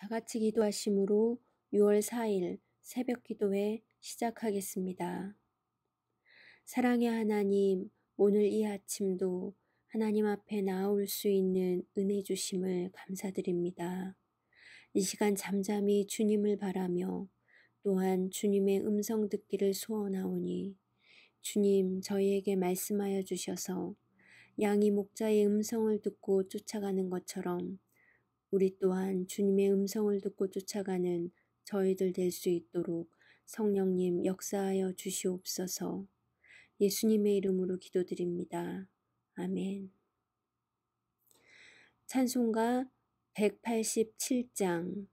다 같이 기도하심으로 6월 4일 새벽 기도회 시작하겠습니다. 사랑의 하나님, 오늘 이 아침도 하나님 앞에 나올 수 있는 은혜 주심을 감사드립니다. 이 시간 잠잠히 주님을 바라며 또한 주님의 음성 듣기를 소원하오니 주님 저희에게 말씀하여 주셔서 양이 목자의 음성을 듣고 쫓아가는 것처럼 우리 또한 주님의 음성을 듣고 쫓아가는 저희들 될 수 있도록 성령님 역사하여 주시옵소서 예수님의 이름으로 기도드립니다. 아멘. 찬송가 187장,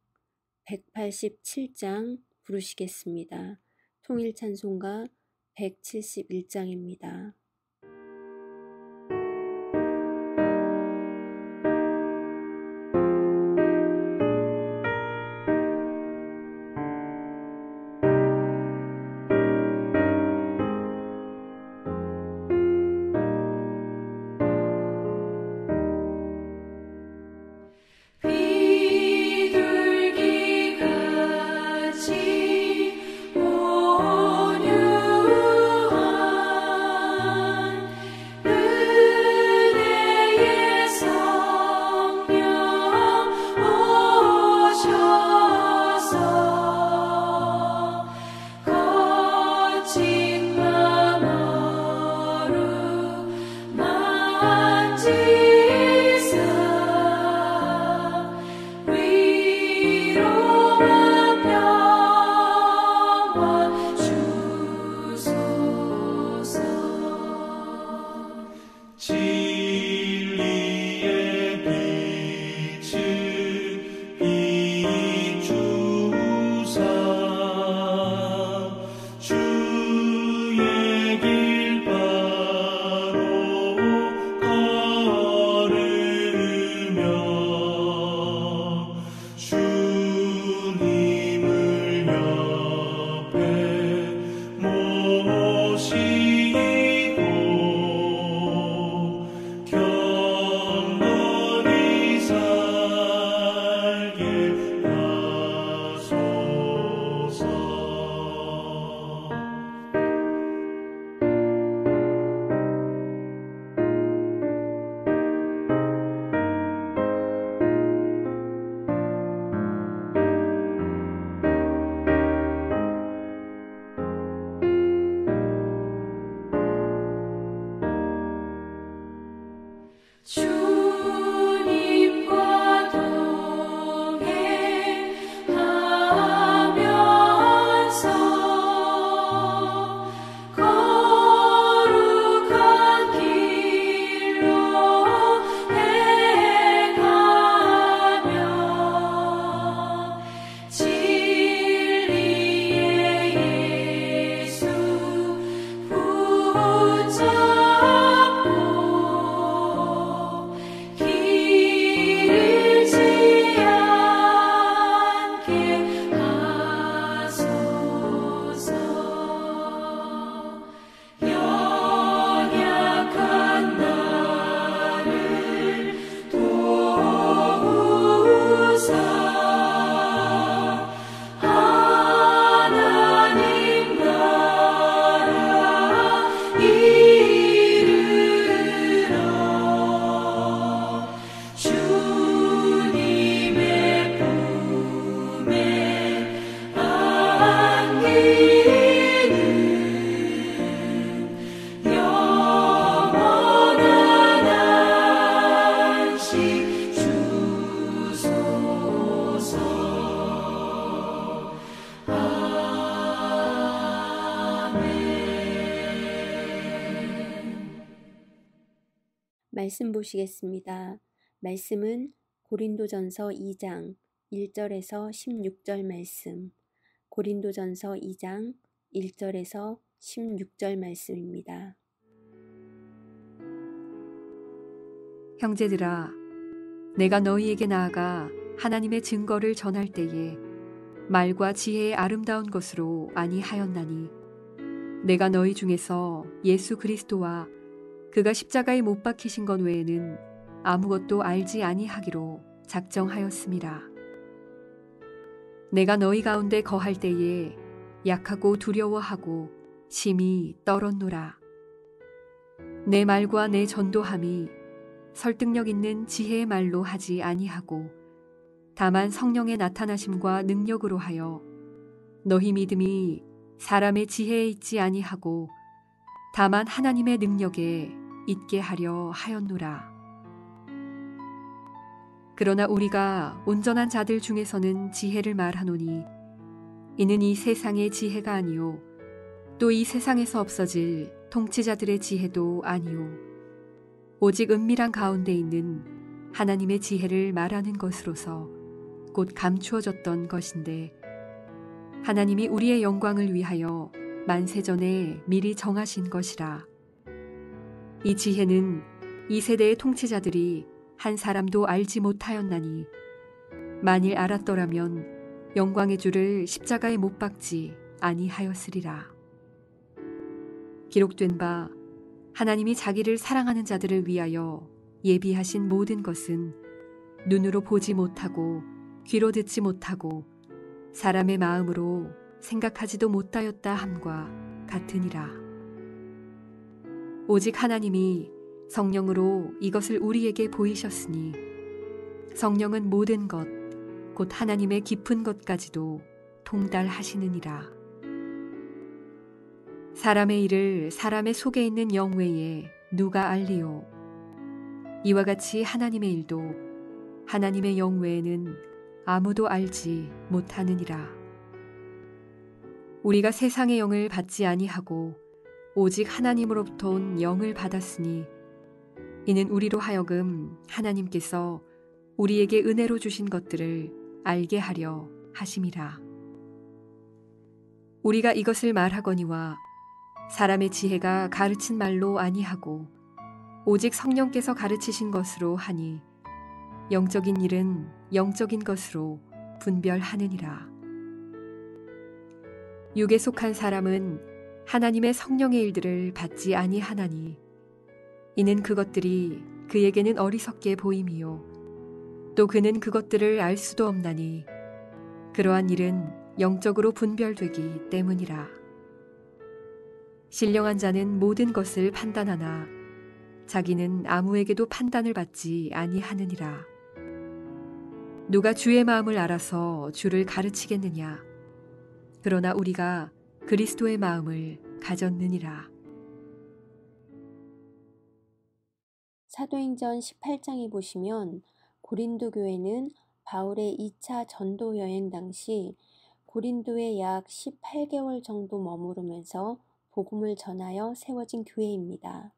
187장 부르시겠습니다. 통일 찬송가 171장입니다. 보시겠습니다. 말씀은 고린도전서 2장 1절에서 16절 말씀, 고린도전서 2장 1절에서 16절 말씀입니다. 형제들아, 내가 너희에게 나아가 하나님의 증거를 전할 때에 말과 지혜의 아름다운 것으로 아니하였나니 내가 너희 중에서 예수 그리스도와 그가 십자가에 못 박히신 것 외에는 아무것도 알지 아니하기로 작정하였습니다. 내가 너희 가운데 거할 때에 약하고 두려워하고 심히 떨었노라. 내 말과 내 전도함이 설득력 있는 지혜의 말로 하지 아니하고 다만 성령의 나타나심과 능력으로 하여 너희 믿음이 사람의 지혜에 있지 아니하고 다만 하나님의 능력에 있게 하려 하였노라. 그러나 우리가 온전한 자들 중에서는 지혜를 말하노니 이는 이 세상의 지혜가 아니요 또 이 세상에서 없어질 통치자들의 지혜도 아니요 오직 은밀한 가운데 있는 하나님의 지혜를 말하는 것으로서 곧 감추어졌던 것인데 하나님이 우리의 영광을 위하여 만세전에 미리 정하신 것이라. 이 지혜는 이 세대의 통치자들이 한 사람도 알지 못하였나니 만일 알았더라면 영광의 주를 십자가에 못 박지 아니하였으리라. 기록된 바 하나님이 자기를 사랑하는 자들을 위하여 예비하신 모든 것은 눈으로 보지 못하고 귀로 듣지 못하고 사람의 마음으로 생각하지도 못하였다 함과 같으니라. 오직 하나님이 성령으로 이것을 우리에게 보이셨으니 성령은 모든 것, 곧 하나님의 깊은 것까지도 통달하시느니라. 사람의 일을 사람의 속에 있는 영 외에 누가 알리요? 이와 같이 하나님의 일도 하나님의 영 외에는 아무도 알지 못하느니라. 우리가 세상의 영을 받지 아니하고 오직 하나님으로부터 온 영을 받았으니 이는 우리로 하여금 하나님께서 우리에게 은혜로 주신 것들을 알게 하려 하심이라. 우리가 이것을 말하거니와 사람의 지혜가 가르친 말로 아니하고 오직 성령께서 가르치신 것으로 하니 영적인 일은 영적인 것으로 분별하느니라. 육에 속한 사람은 하나님의 성령의 일들을 받지 아니하나니 이는 그것들이 그에게는 어리석게 보임이요 또 그는 그것들을 알 수도 없나니 그러한 일은 영적으로 분별되기 때문이라. 신령한 자는 모든 것을 판단하나 자기는 아무에게도 판단을 받지 아니하느니라. 누가 주의 마음을 알아서 주를 가르치겠느냐? 그러나 우리가 그리스도의 마음을 가졌느니라. 사도행전 18장에 보시면 고린도 교회는 바울의 2차 전도 여행 당시 고린도에 약 18개월 정도 머무르면서 복음을 전하여 세워진 교회입니다.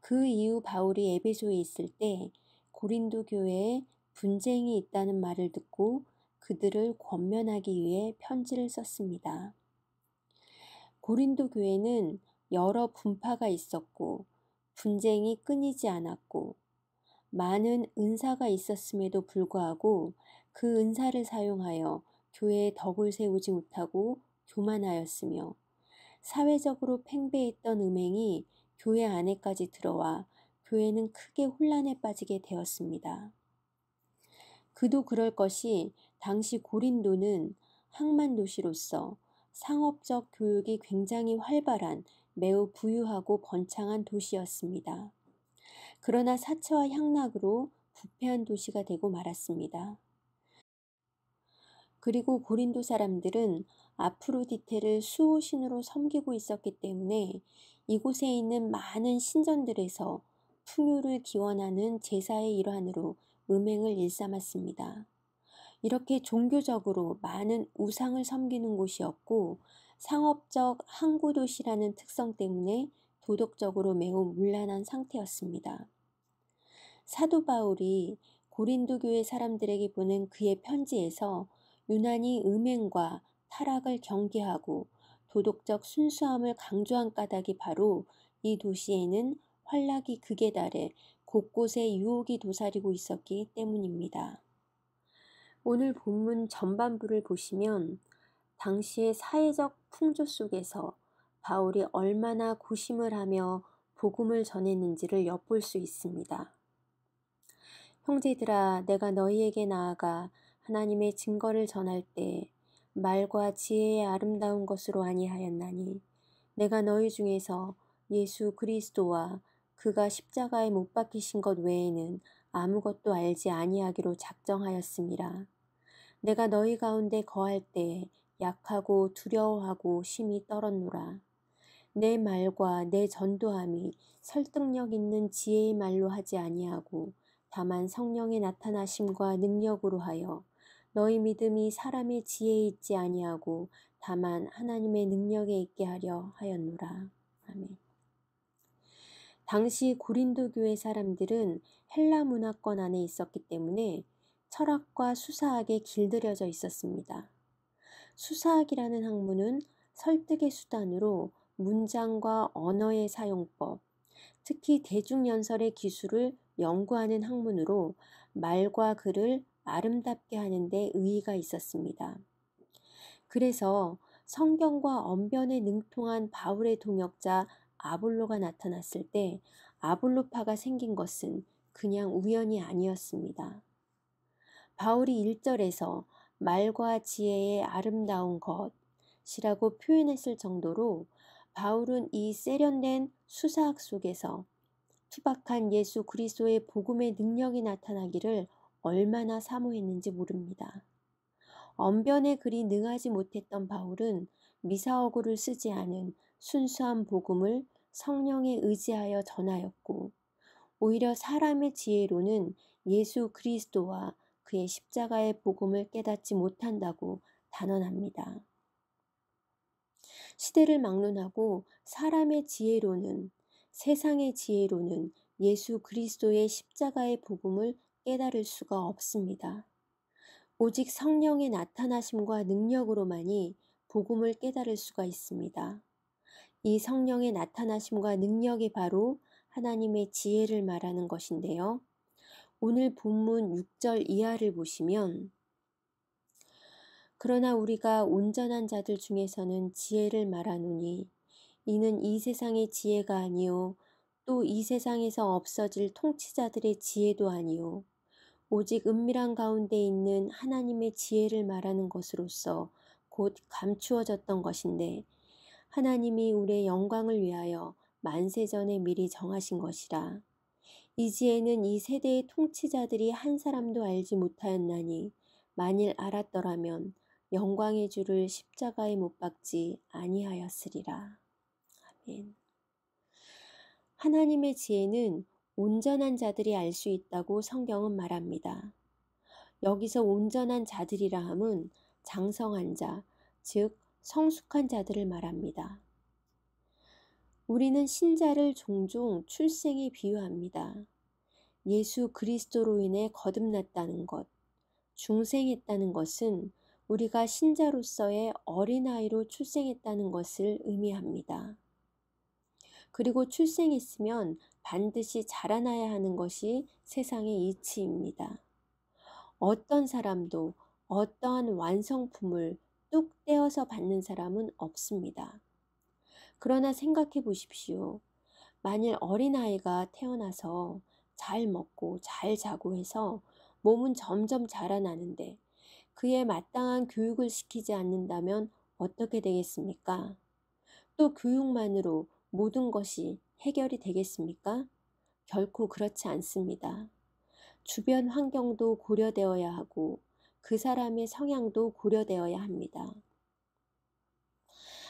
그 이후 바울이 에베소에 있을 때 고린도 교회에 분쟁이 있다는 말을 듣고 그들을 권면하기 위해 편지를 썼습니다. 고린도 교회는 여러 분파가 있었고 분쟁이 끊이지 않았고 많은 은사가 있었음에도 불구하고 그 은사를 사용하여 교회에 덕을 세우지 못하고 교만하였으며 사회적으로 팽배했던 음행이 교회 안에까지 들어와 교회는 크게 혼란에 빠지게 되었습니다. 그도 그럴 것이 당시 고린도는 항만 도시로서 상업적 교육이 굉장히 활발한 매우 부유하고 번창한 도시였습니다. 그러나 사체와 향락으로 부패한 도시가 되고 말았습니다. 그리고 고린도 사람들은 아프로디테를 수호신으로 섬기고 있었기 때문에 이곳에 있는 많은 신전들에서 풍요를 기원하는 제사의 일환으로 음행을 일삼았습니다. 이렇게 종교적으로 많은 우상을 섬기는 곳이었고 상업적 항구 도시라는 특성 때문에 도덕적으로 매우 문란한 상태였습니다. 사도 바울이 고린도 교회 사람들에게 보낸 그의 편지에서 유난히 음행과 타락을 경계하고 도덕적 순수함을 강조한 까닭이 바로 이 도시에는 환락이 극에 달해 곳곳에 유혹이 도사리고 있었기 때문입니다. 오늘 본문 전반부를 보시면 당시의 사회적 풍조 속에서 바울이 얼마나 고심을 하며 복음을 전했는지를 엿볼 수 있습니다. 형제들아, 내가 너희에게 나아가 하나님의 증거를 전할 때 말과 지혜의 아름다운 것으로 아니하였나니 내가 너희 중에서 예수 그리스도와 그가 십자가에 못 박히신 것 외에는 아무것도 알지 아니하기로 작정하였습니다. 내가 너희 가운데 거할 때 약하고 두려워하고 심히 떨었노라. 내 말과 내 전도함이 설득력 있는 지혜의 말로 하지 아니하고 다만 성령의 나타나심과 능력으로 하여 너희 믿음이 사람의 지혜에 있지 아니하고 다만 하나님의 능력에 있게 하려 하였노라. 아멘. 당시 고린도 교회 사람들은 헬라 문화권 안에 있었기 때문에 철학과 수사학에 길들여져 있었습니다. 수사학이라는 학문은 설득의 수단으로 문장과 언어의 사용법, 특히 대중연설의 기술을 연구하는 학문으로 말과 글을 아름답게 하는데 의의가 있었습니다. 그래서 성경과 언변에 능통한 바울의 동역자 아볼로가 나타났을 때 아볼로파가 생긴 것은 그냥 우연이 아니었습니다. 바울이 1절에서 말과 지혜의 아름다운 것이라고 표현했을 정도로 바울은 이 세련된 수사학 속에서 투박한 예수 그리스도의 복음의 능력이 나타나기를 얼마나 사모했는지 모릅니다. 언변의 글이 능하지 못했던 바울은 미사어구를 쓰지 않은 순수한 복음을 성령에 의지하여 전하였고 오히려 사람의 지혜로는 예수 그리스도와 그의 십자가의 복음을 깨닫지 못한다고 단언합니다. 시대를 막론하고 사람의 지혜로는 세상의 지혜로는 예수 그리스도의 십자가의 복음을 깨달을 수가 없습니다. 오직 성령의 나타나심과 능력으로만이 복음을 깨달을 수가 있습니다. 이 성령의 나타나심과 능력이 바로 하나님의 지혜를 말하는 것인데요. 오늘 본문 6절 이하를 보시면 그러나 우리가 온전한 자들 중에서는 지혜를 말하노니 이는 이 세상의 지혜가 아니요 또 이 세상에서 없어질 통치자들의 지혜도 아니요 오직 은밀한 가운데 있는 하나님의 지혜를 말하는 것으로서 곧 감추어졌던 것인데 하나님이 우리의 영광을 위하여 만세전에 미리 정하신 것이라. 이 지혜는 이 세대의 통치자들이 한 사람도 알지 못하였나니 만일 알았더라면 영광의 주를 십자가에 못 박지 아니하였으리라. 아멘. 하나님의 지혜는 온전한 자들이 알 수 있다고 성경은 말합니다. 여기서 온전한 자들이라 함은 장성한 자, 즉 성숙한 자들을 말합니다. 우리는 신자를 종종 출생에 비유합니다. 예수 그리스도로 인해 거듭났다는 것, 중생했다는 것은 우리가 신자로서의 어린아이로 출생했다는 것을 의미합니다. 그리고 출생했으면 반드시 자라나야 하는 것이 세상의 이치입니다. 어떤 사람도 어떠한 완성품을 뚝 떼어서 받는 사람은 없습니다. 그러나 생각해 보십시오. 만일 어린아이가 태어나서 잘 먹고 잘 자고 해서 몸은 점점 자라나는데 그에 마땅한 교육을 시키지 않는다면 어떻게 되겠습니까? 또 교육만으로 모든 것이 해결이 되겠습니까? 결코 그렇지 않습니다. 주변 환경도 고려되어야 하고 그 사람의 성향도 고려되어야 합니다.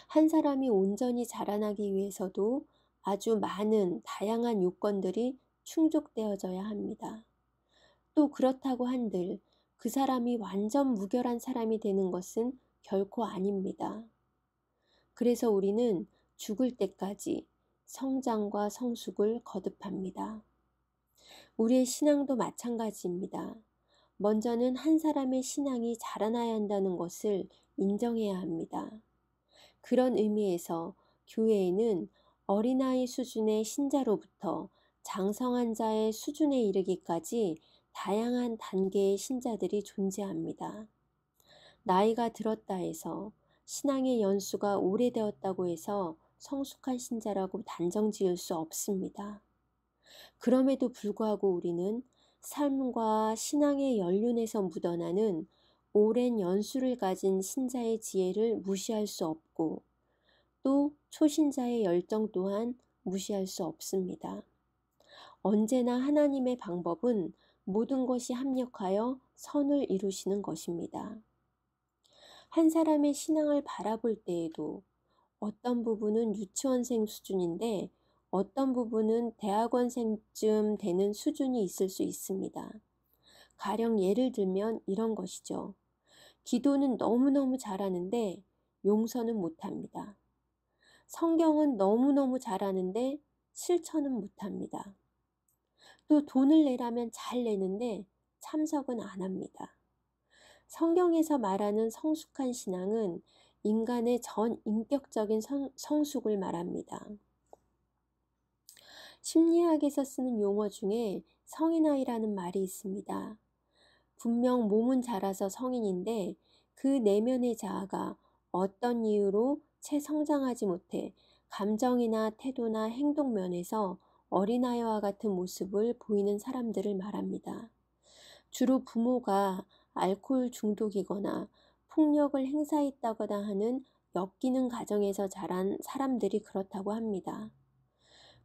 한 사람이 온전히 자라나기 위해서도 아주 많은 다양한 요건들이 충족되어져야 합니다. 또 그렇다고 한들 그 사람이 완전 무결한 사람이 되는 것은 결코 아닙니다. 그래서 우리는 죽을 때까지 성장과 성숙을 거듭합니다. 우리의 신앙도 마찬가지입니다. 먼저는 한 사람의 신앙이 자라나야 한다는 것을 인정해야 합니다. 그런 의미에서 교회에는 어린아이 수준의 신자로부터 장성한 자의 수준에 이르기까지 다양한 단계의 신자들이 존재합니다. 나이가 들었다 해서 신앙의 연수가 오래되었다고 해서 성숙한 신자라고 단정 지을 수 없습니다. 그럼에도 불구하고 우리는 삶과 신앙의 연륜에서 묻어나는 오랜 연수를 가진 신자의 지혜를 무시할 수 없고 또 초신자의 열정 또한 무시할 수 없습니다. 언제나 하나님의 방법은 모든 것이 합력하여 선을 이루시는 것입니다. 한 사람의 신앙을 바라볼 때에도 어떤 부분은 유치원생 수준인데 어떤 부분은 대학원생쯤 되는 수준이 있을 수 있습니다. 가령 예를 들면 이런 것이죠. 기도는 너무너무 잘하는데 용서는 못합니다. 성경은 너무너무 잘하는데 실천은 못합니다. 또 돈을 내라면 잘 내는데 참석은 안 합니다. 성경에서 말하는 성숙한 신앙은 인간의 전 인격적인 성, 성숙을 말합니다. 심리학에서 쓰는 용어 중에 성인아이라는 말이 있습니다. 분명 몸은 자라서 성인인데 그 내면의 자아가 어떤 이유로 채 성장하지 못해 감정이나 태도나 행동 면에서 어린아이와 같은 모습을 보이는 사람들을 말합니다. 주로 부모가 알코올 중독이거나 폭력을 행사했다거나 하는 엮이는 가정에서 자란 사람들이 그렇다고 합니다.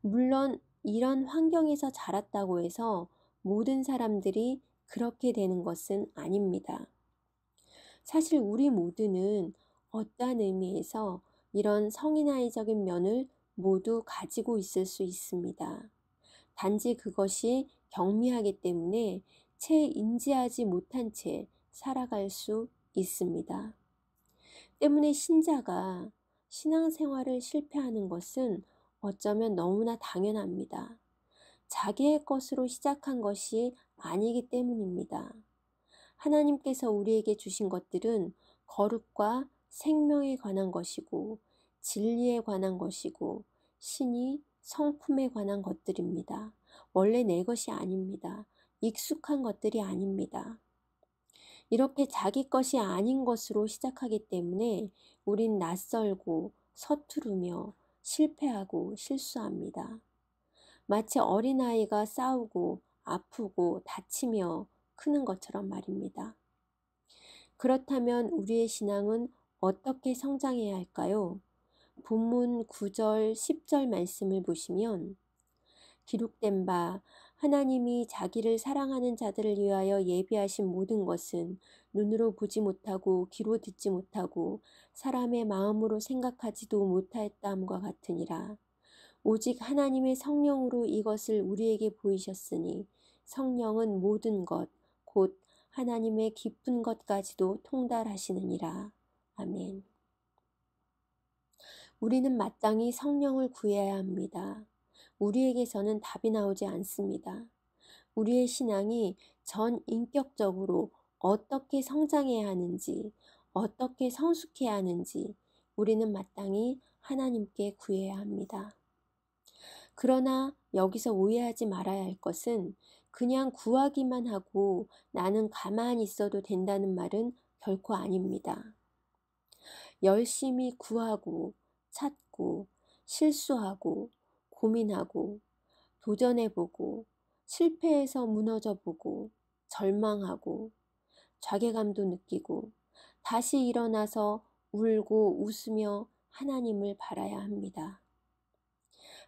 물론 이런 환경에서 자랐다고 해서 모든 사람들이 그렇게 되는 것은 아닙니다. 사실 우리 모두는 어떠한 의미에서 이런 성인아이적인 면을 모두 가지고 있을 수 있습니다. 단지 그것이 경미하기 때문에 채 인지하지 못한 채 살아갈 수 있습니다. 때문에 신자가 신앙생활을 실패하는 것은 어쩌면 너무나 당연합니다. 자기의 것으로 시작한 것이 아니기 때문입니다. 하나님께서 우리에게 주신 것들은 거룩과 생명에 관한 것이고 진리에 관한 것이고 신이 성품에 관한 것들입니다. 원래 내 것이 아닙니다. 익숙한 것들이 아닙니다. 이렇게 자기 것이 아닌 것으로 시작하기 때문에 우린 낯설고 서투르며 실패하고 실수합니다. 마치 어린아이가 싸우고 아프고 다치며 크는 것처럼 말입니다. 그렇다면 우리의 신앙은 어떻게 성장해야 할까요? 본문 9절, 10절 말씀을 보시면 기록된 바 하나님이 자기를 사랑하는 자들을 위하여 예비하신 모든 것은 눈으로 보지 못하고 귀로 듣지 못하고 사람의 마음으로 생각하지도 못하였다함과 같으니라. 오직 하나님의 성령으로 이것을 우리에게 보이셨으니 성령은 모든 것, 곧 하나님의 깊은 것까지도 통달하시느니라. 아멘. 우리는 마땅히 성령을 구해야 합니다. 우리에게서는 답이 나오지 않습니다. 우리의 신앙이 전 인격적으로 어떻게 성장해야 하는지, 어떻게 성숙해야 하는지 우리는 마땅히 하나님께 구해야 합니다. 그러나 여기서 오해하지 말아야 할 것은 그냥 구하기만 하고 나는 가만히 있어도 된다는 말은 결코 아닙니다. 열심히 구하고 찾고 실수하고 고민하고 도전해보고 실패해서 무너져보고 절망하고 자괴감도 느끼고 다시 일어나서 울고 웃으며 하나님을 바라야 합니다.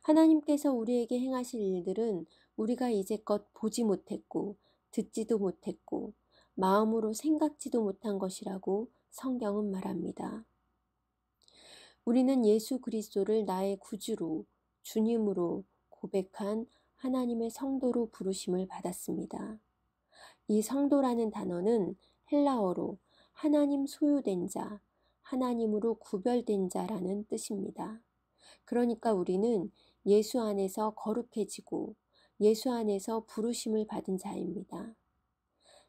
하나님께서 우리에게 행하실 일들은 우리가 이제껏 보지 못했고 듣지도 못했고 마음으로 생각지도 못한 것이라고 성경은 말합니다. 우리는 예수 그리스도를 나의 구주로 주님으로 고백한 하나님의 성도로 부르심을 받았습니다. 이 성도라는 단어는 헬라어로 하나님 소유된 자, 하나님으로 구별된 자라는 뜻입니다. 그러니까 우리는 예수 안에서 거룩해지고 예수 안에서 부르심을 받은 자입니다.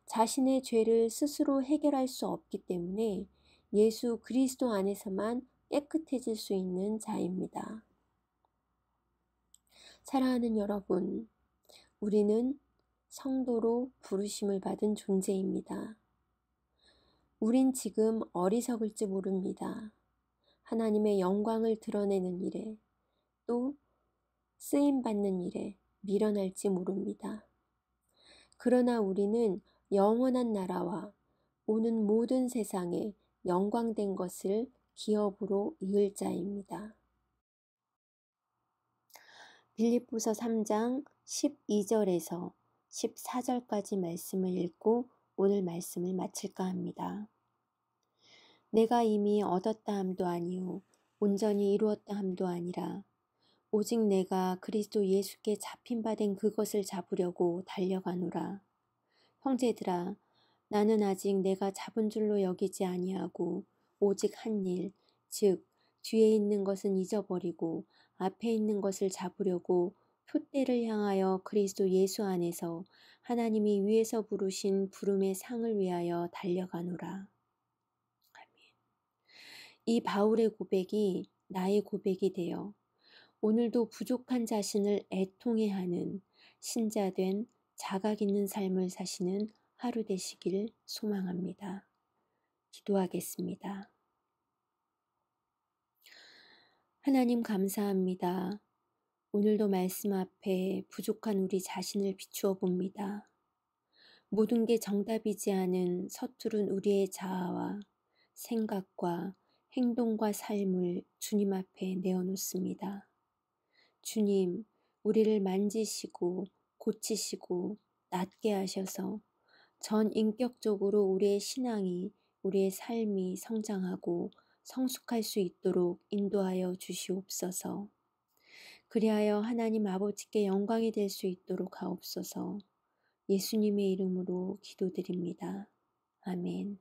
자신의 죄를 스스로 해결할 수 없기 때문에 예수 그리스도 안에서만 깨끗해질 수 있는 자입니다. 사랑하는 여러분, 우리는 성도로 부르심을 받은 존재입니다. 우린 지금 어리석을지 모릅니다. 하나님의 영광을 드러내는 일에 또 쓰임받는 일에 미련할지 모릅니다. 그러나 우리는 영원한 나라와 오는 모든 세상에 영광된 것을 기업으로 이을 자입니다. 빌립보서 3장 12절에서 14절까지 말씀을 읽고 오늘 말씀을 마칠까 합니다. 내가 이미 얻었다 함도 아니요 온전히 이루었다 함도 아니라 오직 내가 그리스도 예수께 잡힌 바 된 그것을 잡으려고 달려가노라. 형제들아 나는 아직 내가 잡은 줄로 여기지 아니하고 오직 한 일, 즉 뒤에 있는 것은 잊어버리고 앞에 있는 것을 잡으려고 표대를 향하여 그리스도 예수 안에서 하나님이 위에서 부르신 부름의 상을 위하여 달려가노라. 아멘. 이 바울의 고백이 나의 고백이 되어 오늘도 부족한 자신을 애통해 하는 신자된 자각 있는 삶을 사시는 하루 되시길 소망합니다. 기도하겠습니다. 하나님 감사합니다. 오늘도 말씀 앞에 부족한 우리 자신을 비추어 봅니다. 모든 게 정답이지 않은 서투른 우리의 자아와 생각과 행동과 삶을 주님 앞에 내어놓습니다. 주님, 우리를 만지시고 고치시고 낫게 하셔서 전 인격적으로 우리의 신앙이 우리의 삶이 성장하고 성숙할 수 있도록 인도하여 주시옵소서. 그리하여 하나님 아버지께 영광이 될 수 있도록 하옵소서. 예수님의 이름으로 기도드립니다. 아멘.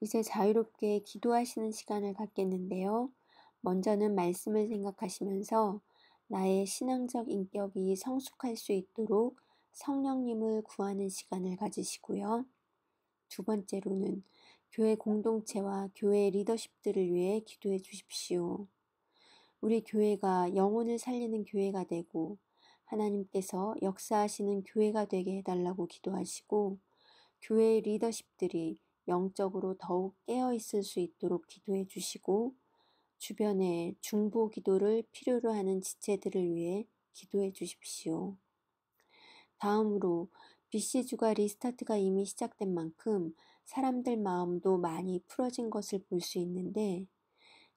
이제 자유롭게 기도하시는 시간을 갖겠는데요. 먼저는 말씀을 생각하시면서 나의 신앙적 인격이 성숙할 수 있도록 성령님을 구하는 시간을 가지시고요. 두 번째로는 교회 공동체와 교회 리더십들을 위해 기도해 주십시오. 우리 교회가 영혼을 살리는 교회가 되고 하나님께서 역사하시는 교회가 되게 해달라고 기도하시고 교회 리더십들이 영적으로 더욱 깨어 있을 수 있도록 기도해 주시고 주변에 중보 기도를 필요로 하는 지체들을 위해 기도해 주십시오. 다음으로 BC주가 리스타트가 이미 시작된 만큼 사람들 마음도 많이 풀어진 것을 볼 수 있는데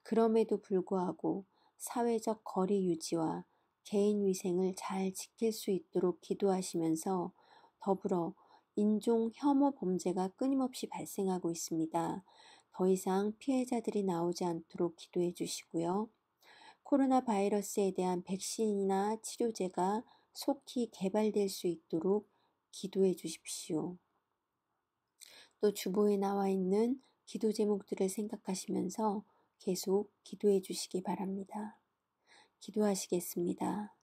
그럼에도 불구하고 사회적 거리 유지와 개인 위생을 잘 지킬 수 있도록 기도하시면서 더불어 인종 혐오 범죄가 끊임없이 발생하고 있습니다. 더 이상 피해자들이 나오지 않도록 기도해 주시고요. 코로나 바이러스에 대한 백신이나 치료제가 속히 개발될 수 있도록 기도해 주십시오. 또 주보에 나와 있는 기도 제목들을 생각하시면서 계속 기도해 주시기 바랍니다. 기도하시겠습니다.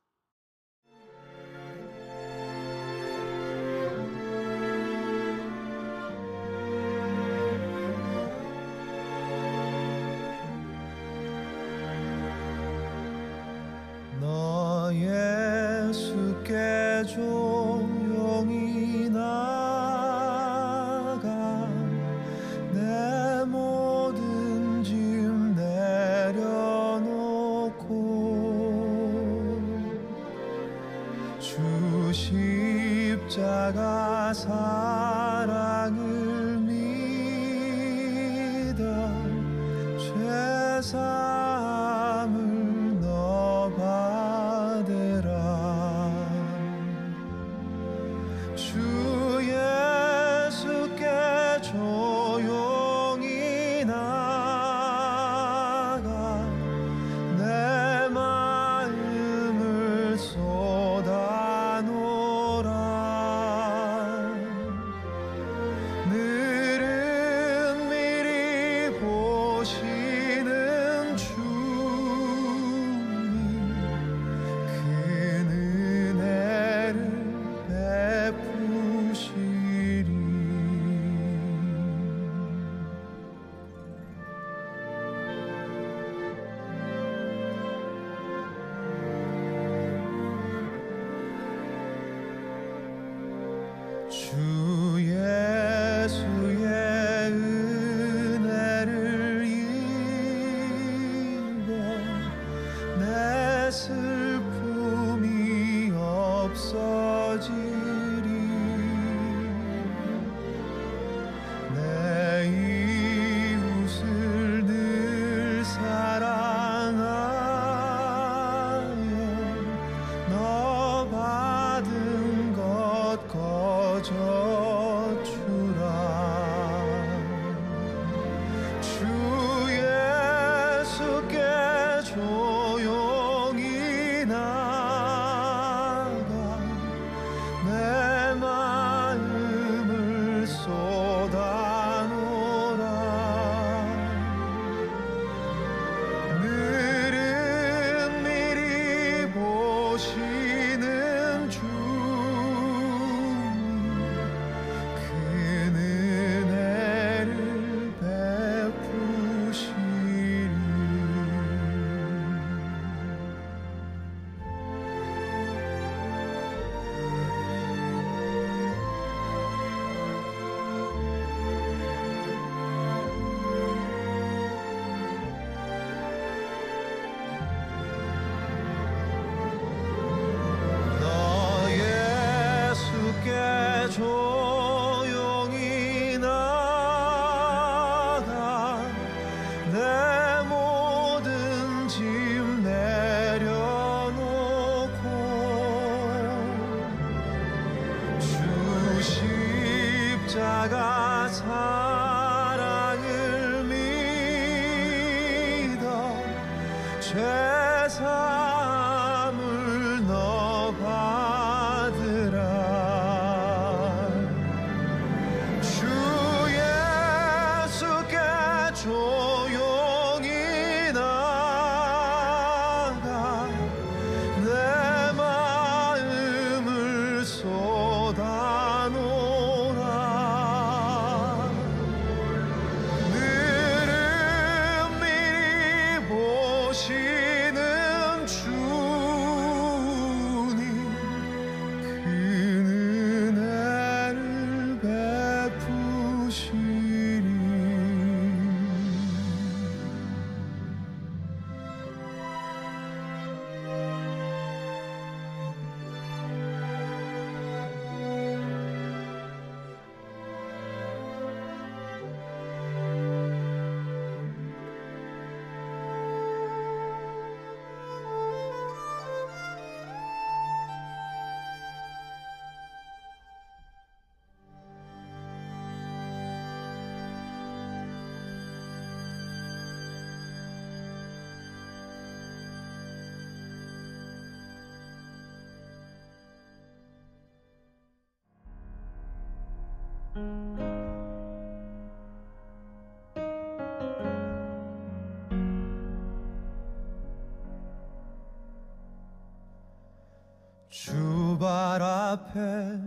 주발 앞에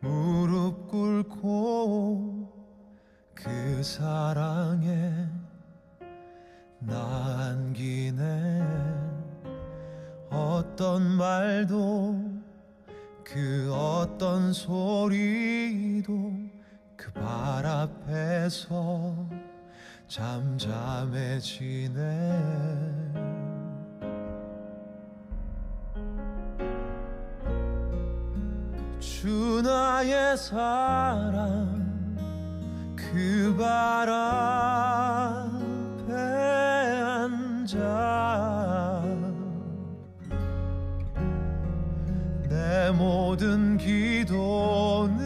무릎 꿇고 그 사랑에 나 안기네. 어떤 말도 그 어떤 소리도 그 발 앞에서 잠잠해지네 주 나의 사랑 그발앞 내 모든 기도는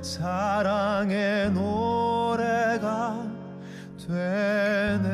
사랑의 노래가 되네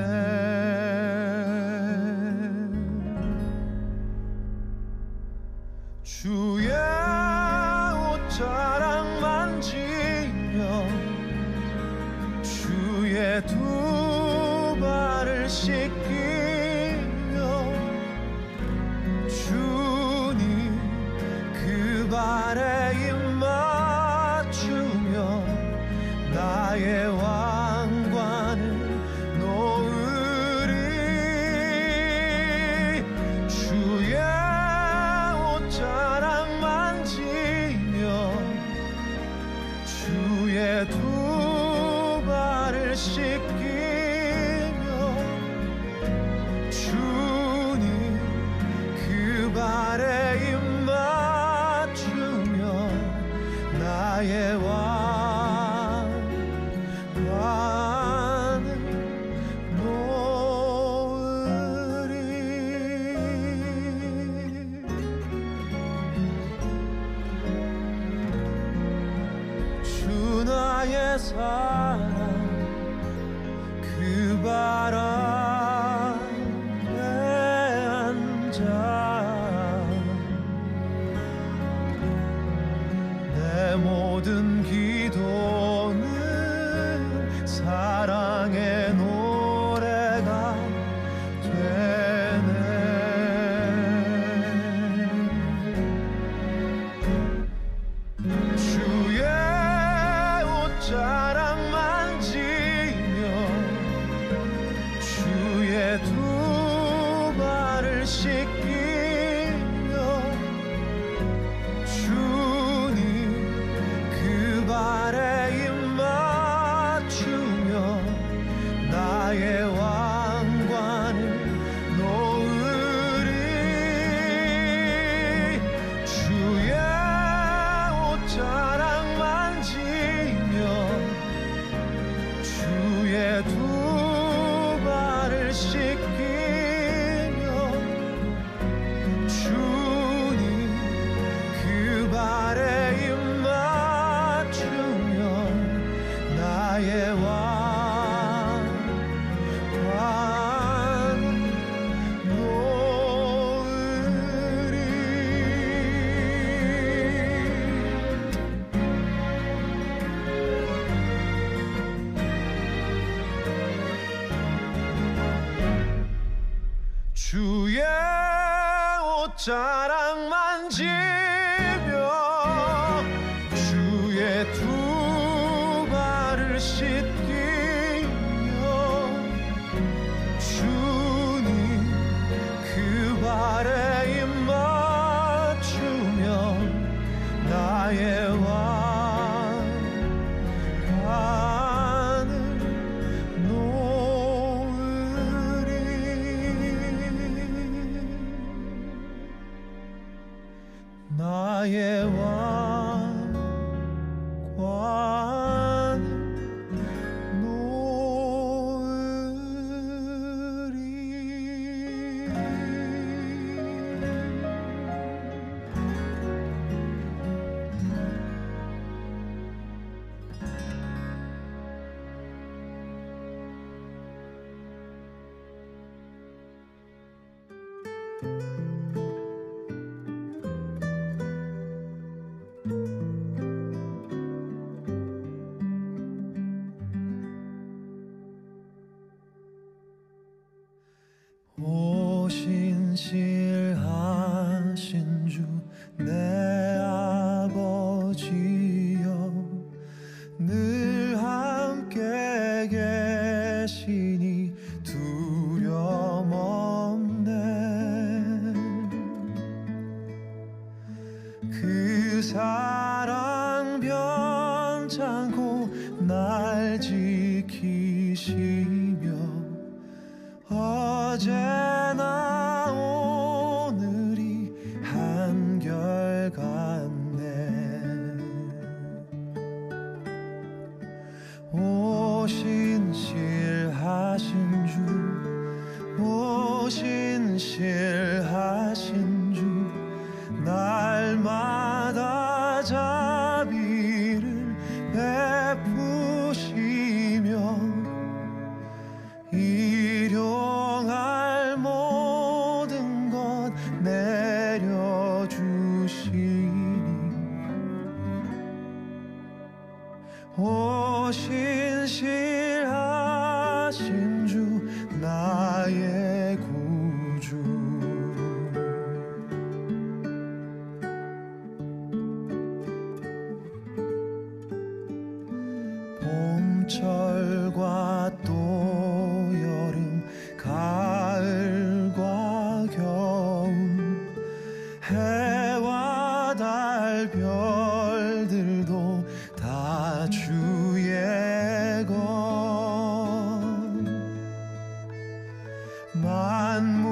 지 만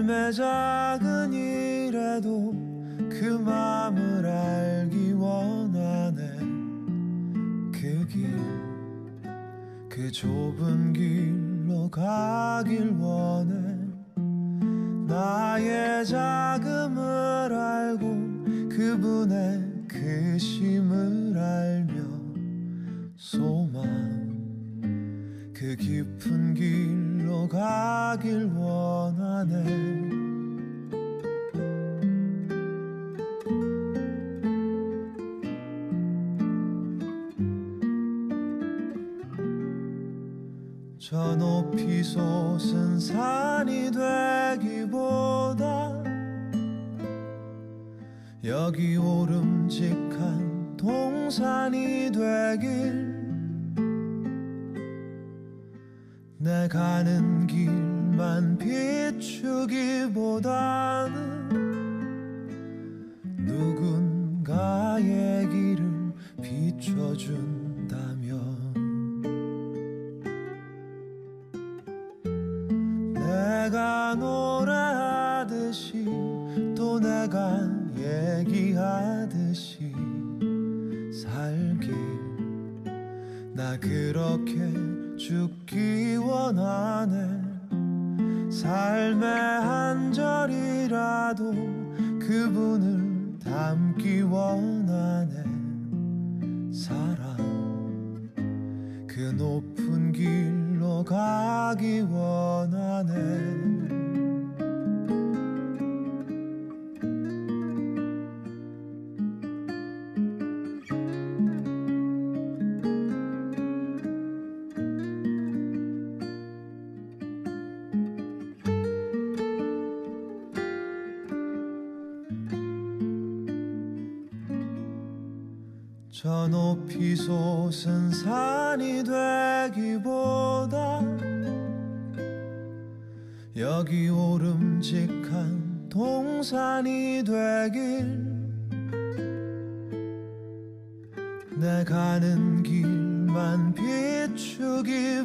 삶의 작은 일에도 그 마음을 알기 원하네. 그 길, 그 좁은 길로 가길 원해. 나의 자금을 알고 그분의 크심을 알며 소망 그 깊은 길로 가길 원 하네 저 높이 솟은 산이 되기보다 여기 오름직한 동산이 되길 내 가는 길만 비춰준다면 내가 노래하듯이 또 내가 얘기하듯이 살길 나 그렇게 죽기 원하네. 삶의 한 절이라도 그분을 담기 원하 가기 원하네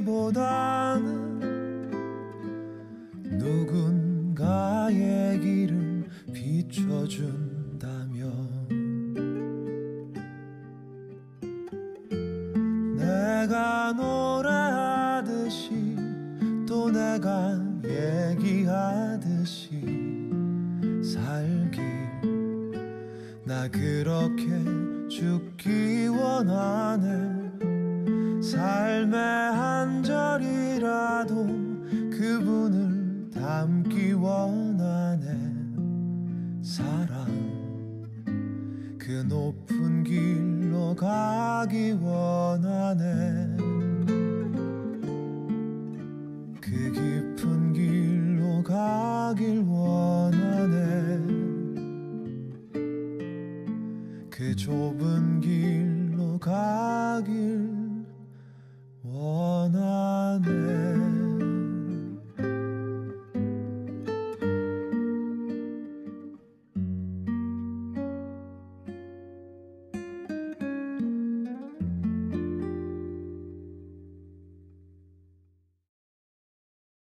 보다는 누군가의 길을 비춰준다면 내가 노래하듯이 또 내가 얘기하듯이 살길 나 그렇게 죽기 원하네 삶의 한 절이라도 그분을 담기 원하네. 사랑 그 높은 길로 가기 원하네. 그 깊은 길로 가길 원하네. 그 좁은 길로 가길 원하네